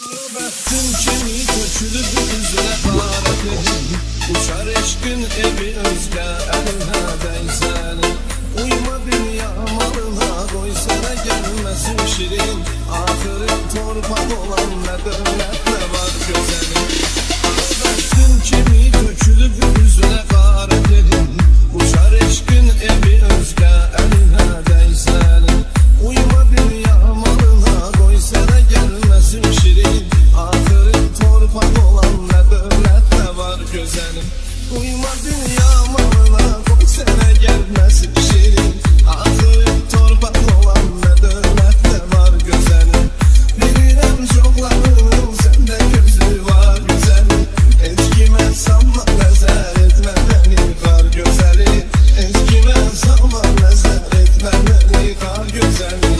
Baktım kimi tökülüp üzüne haretin Uçar eşkin evi özgə əlinə dəysən Uyma dünya malına qoy sənə gəlməsin şirin Axırı torpaq olan nə dövlət nə var Uyma dünya malına qoy sənə gəlməsin şirin Axırı torpaq olan nə dövlət nə var gözəlim Bilirəm çoxlarının səndə gözü var gözəlim Heç kimə sanma nəzər etmə məni xar gözəli Heç kimə sanma nəzər etmə məni xar gözəli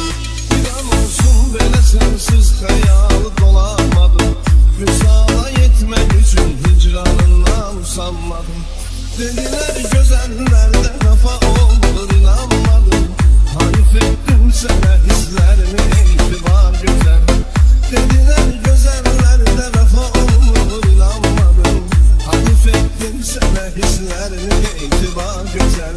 Bir an olsun belə sensiz xəyal dolamadım Dediler gözəllerde vəfa olur inanmadım. Sənə hislərimi etibar gözəl Dediler gözəllerde vəfa olur inanmadım. Sənə hislərimi etibar gözəl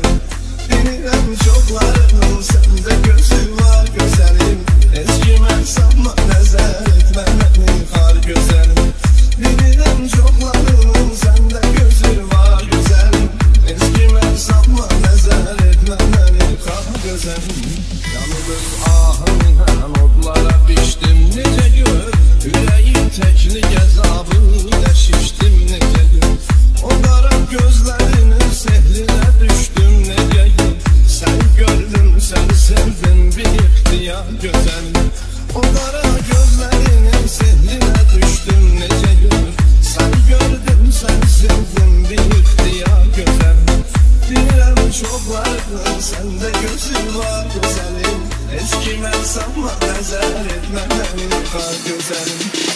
Sən gördüm, sən sevdim bir ixtiyar gözəlim O qara gözlərinin sehrinə düşdüm necə gör Sən gördüm, sən sevdim bir ixtiyar gözəlim Bilirəm çoxlarının səndə gözü var gözəlim Heç kimə sanma nəzər etmə məni xar gözəlim